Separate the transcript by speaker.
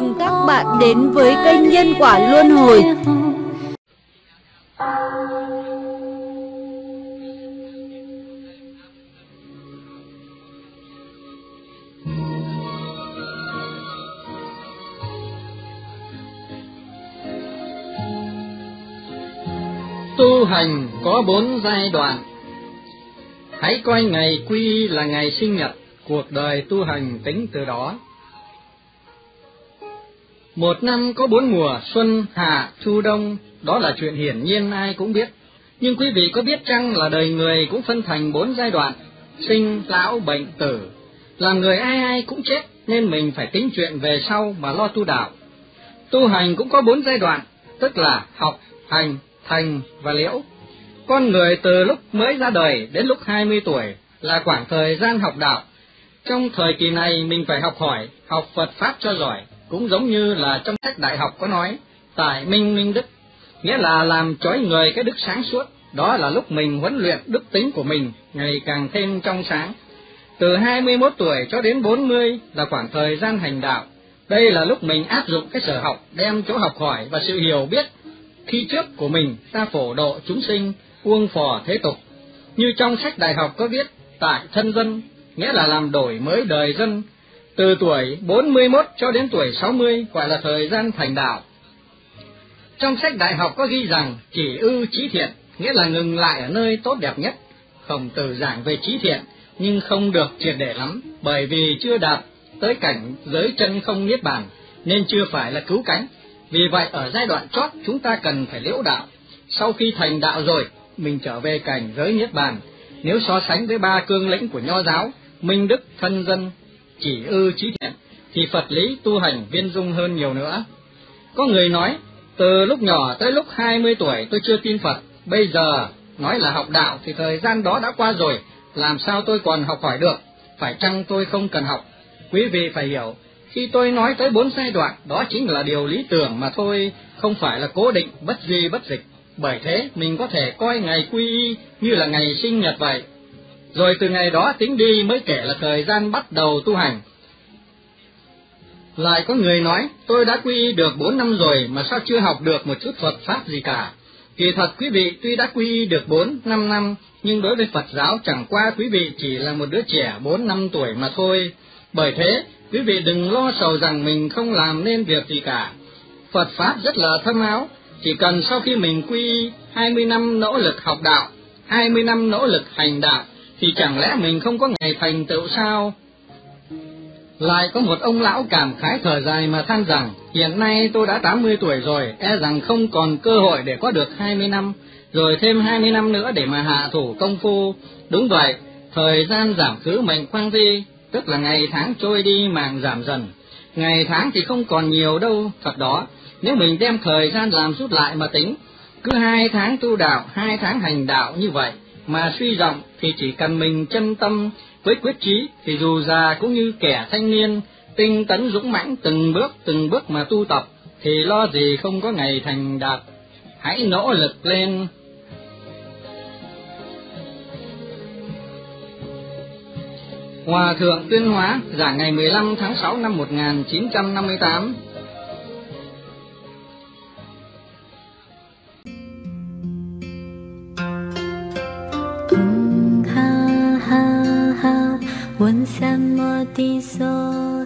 Speaker 1: mừng các bạn đến với kênh Nhân Quả Luân Hồi.
Speaker 2: Tu hành có bốn giai đoạn. Hãy coi ngày quy là ngày sinh nhật, cuộc đời tu hành tính từ đó. Một năm có bốn mùa, xuân, hạ, thu, đông, đó là chuyện hiển nhiên ai cũng biết. Nhưng quý vị có biết chăng là đời người cũng phân thành bốn giai đoạn, sinh, lão, bệnh, tử. Là người ai ai cũng chết, nên mình phải tính chuyện về sau mà lo tu đạo. Tu hành cũng có bốn giai đoạn, tức là học, hành, thành và liễu. Con người từ lúc mới ra đời đến lúc hai mươi tuổi là khoảng thời gian học đạo. Trong thời kỳ này mình phải học hỏi, học Phật Pháp cho giỏi, cũng giống như là trong sách đại học có nói, tại minh minh đức, nghĩa là làm trói người cái đức sáng suốt, đó là lúc mình huấn luyện đức tính của mình ngày càng thêm trong sáng. Từ hai mươi 21 tuổi cho đến bốn mươi là khoảng thời gian hành đạo. Đây là lúc mình áp dụng cái sở học, đem chỗ học hỏi và sự hiểu biết khi trước của mình ta phổ độ chúng sinh, uông phò thế tục. Như trong sách đại học có viết, tại thân dân, nghĩa là làm đổi mới đời dân, từ tuổi 41 cho đến tuổi 60 gọi là thời gian thành đạo. Trong sách đại học có ghi rằng chỉ ư trí thiện, nghĩa là ngừng lại ở nơi tốt đẹp nhất, khổng tử giảng về trí thiện, nhưng không được triệt để lắm, bởi vì chưa đạt tới cảnh giới chân không niết bàn, nên chưa phải là cứu cánh. Vì vậy ở giai đoạn chót chúng ta cần phải liễu đạo. Sau khi thành đạo rồi, mình trở về cảnh giới niết bàn. Nếu so sánh với ba cương lĩnh của nho giáo, minh đức, thân dân, chỉ ư trí thiện, thì Phật lý tu hành viên dung hơn nhiều nữa. Có người nói, từ lúc nhỏ tới lúc hai mươi tuổi tôi chưa tin Phật, bây giờ nói là học đạo thì thời gian đó đã qua rồi, làm sao tôi còn học hỏi được, phải chăng tôi không cần học? Quý vị phải hiểu, khi tôi nói tới bốn giai đoạn, đó chính là điều lý tưởng mà thôi, không phải là cố định, bất duy bất dịch. Bởi thế, mình có thể coi ngày quy y như là ngày sinh nhật vậy. Rồi từ ngày đó tính đi mới kể là thời gian bắt đầu tu hành. Lại có người nói, tôi đã quy y được bốn năm rồi mà sao chưa học được một chút Phật Pháp gì cả. Kỳ thật quý vị tuy đã quy y được bốn năm năm, nhưng đối với Phật giáo chẳng qua quý vị chỉ là một đứa trẻ bốn năm tuổi mà thôi. Bởi thế, quý vị đừng lo sầu rằng mình không làm nên việc gì cả. Phật Pháp rất là thâm áo, chỉ cần sau khi mình quy hai mươi năm nỗ lực học đạo, hai mươi năm nỗ lực hành đạo, thì chẳng lẽ mình không có ngày thành tựu sao? Lại có một ông lão cảm khái thở dài mà than rằng, hiện nay tôi đã tám mươi tuổi rồi, e rằng không còn cơ hội để có được hai mươi năm, rồi thêm hai mươi năm nữa để mà hạ thủ công phu. Đúng vậy, thời gian giảm khứ mệnh quang di, tức là ngày tháng trôi đi mạng giảm dần. Ngày tháng thì không còn nhiều đâu, thật đó. Nếu mình đem thời gian làm rút lại mà tính, cứ hai tháng tu đạo, hai tháng hành đạo như vậy, mà suy rộng thì chỉ cần mình chân tâm với quyết chí thì dù già cũng như kẻ thanh niên, tinh tấn dũng mãnh từng bước từng bước mà tu tập, thì lo gì không có ngày thành đạt. Hãy nỗ lực lên Hòa Thượng Tuyên Hóa giảng ngày 15 tháng 6 năm 1958
Speaker 3: 问三摩地所。